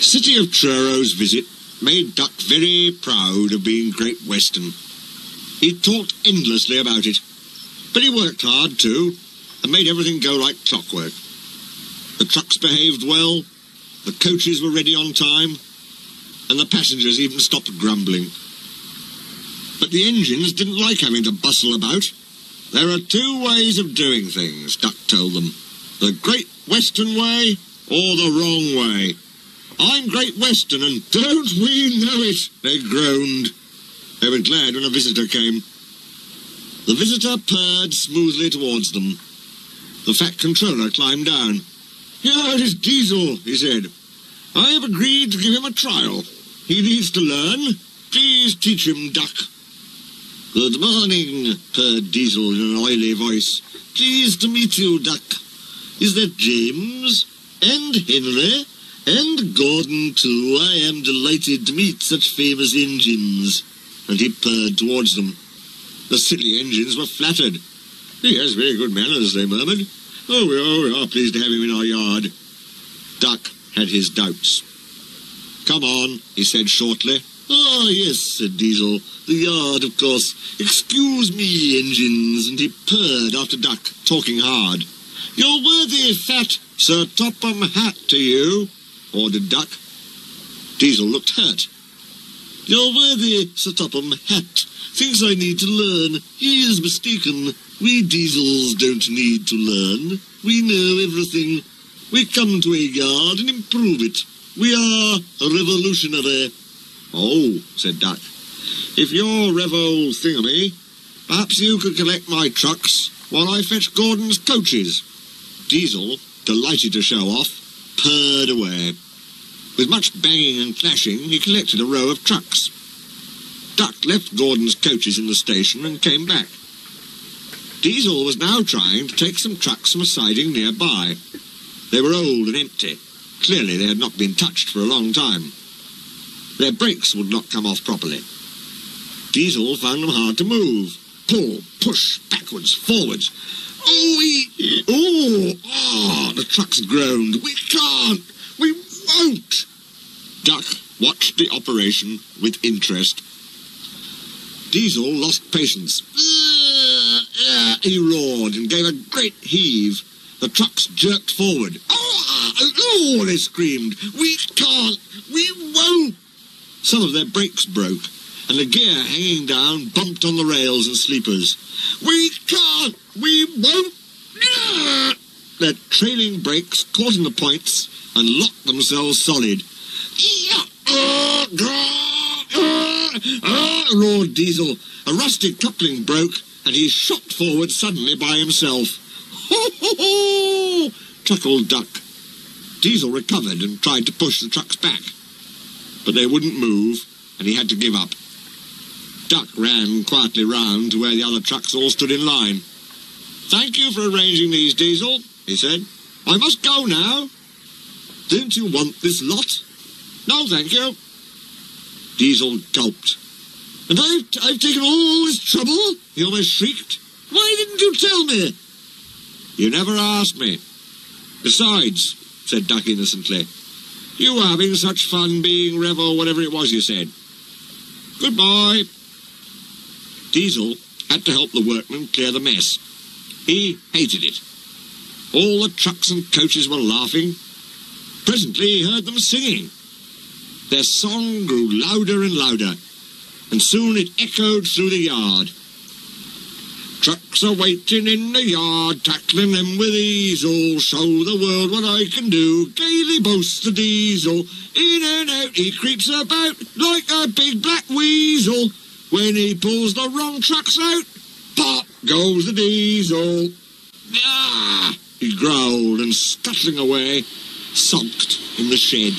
City of Truro's visit made Duck very proud of being Great Western. He talked endlessly about it, but he worked hard too, and made everything go like clockwork. The trucks behaved well, the coaches were ready on time, and the passengers even stopped grumbling. But the engines didn't like having to bustle about. There are two ways of doing things, Duck told them. The Great Western Way or the wrong way. I'm Great Western, and don't we know it? They groaned. They were glad when a visitor came. The visitor purred smoothly towards them. The fat controller climbed down. Here is Diesel, he said. I have agreed to give him a trial. He needs to learn. Please teach him duck. Good morning, purred Diesel in an oily voice. Pleased to meet you, Duck. Is that James? And Henry? And Gordon, too. I am delighted to meet such famous engines. And he purred towards them. The silly engines were flattered. He has very good manners, they murmured. Oh, we are, we are pleased to have him in our yard. Duck had his doubts. Come on, he said shortly. Ah, yes, said Diesel. The yard, of course. Excuse me, engines. And he purred after Duck, talking hard. Your worthy fat Sir Topham Hatt to you, ordered Duck. Diesel looked hurt. Your worthy Sir Topham Hatt thinks I need to learn. He is mistaken. We Diesels don't need to learn. We know everything. We come to a yard and improve it. We are revolutionary. Oh, said Duck. If you're Revo Thingamy, perhaps you could collect my trucks while I fetch Gordon's coaches. Diesel, delighted to show off, purred away. With much banging and clashing, he collected a row of trucks. Duck left Gordon's coaches in the station and came back. Diesel was now trying to take some trucks from a siding nearby. They were old and empty. Clearly they had not been touched for a long time. Their brakes would not come off properly. Diesel found them hard to move. Pull, push, backwards, forwards. Oh, we, oh, ah, the trucks groaned. We can't, we won't. Duck watched the operation with interest. Diesel lost patience. "Ah, ah," he roared and gave a great heave. The trucks jerked forward. Oh, oh, they screamed. We can't, we won't. Some of their brakes broke, and the gear hanging down bumped on the rails and sleepers. We can't! We won't! Their trailing brakes caught in the points and locked themselves solid. Ah, ah, ah, roared Diesel. A rusty coupling broke, and he shot forward suddenly by himself. Ho, ho, ho! chuckled Duck. Diesel recovered and tried to push the trucks back but they wouldn't move, and he had to give up. Duck ran quietly round to where the other trucks all stood in line. Thank you for arranging these, Diesel, he said. I must go now. Don't you want this lot? No, thank you. Diesel gulped. And I've, I've taken all this trouble? He almost shrieked. Why didn't you tell me? You never asked me. Besides, said Duck innocently, you were having such fun being or whatever it was you said. Goodbye. Diesel had to help the workmen clear the mess. He hated it. All the trucks and coaches were laughing. Presently he heard them singing. Their song grew louder and louder, and soon it echoed through the yard. Trucks are waiting in the yard, tackling them with easel. Show the world what I can do. Gaily boasts the diesel. In and out he creeps about like a big black he pulls the wrong trucks out, pop goes the diesel. Ah! He growled and scuttling away, sulked in the shed.